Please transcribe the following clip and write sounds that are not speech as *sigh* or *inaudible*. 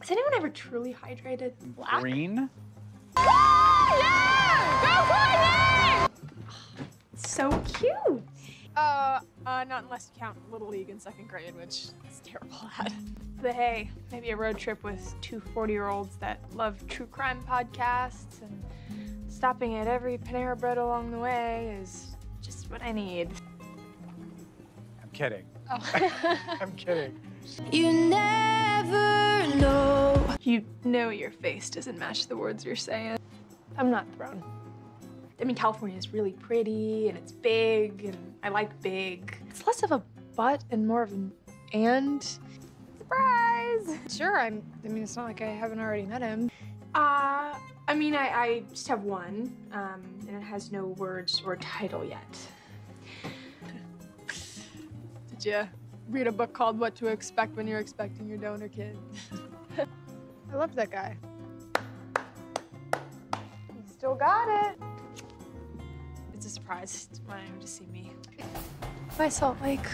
Has anyone ever truly hydrated? Black? Green? So cute. Uh, uh, not unless you count Little League in second grade, which is terrible at. But hey, maybe a road trip with two 40 year olds that love true crime podcasts and stopping at every Panera Bread along the way is just what I need. I'm kidding. Oh. *laughs* I'm kidding. You never know. You know your face doesn't match the words you're saying. I'm not thrown. I mean, California is really pretty and it's big, and I like big. It's less of a but and more of an and. Surprise! sure, I'm. I mean, it's not like I haven't already met him. Uh, I mean, I, I just have one, um, and it has no words or title yet. Did you read a book called What to Expect When You're Expecting Your Donor Kid? *laughs* I love that guy. You still got it. It's a surprise wanting to see me. Bye, Salt Lake.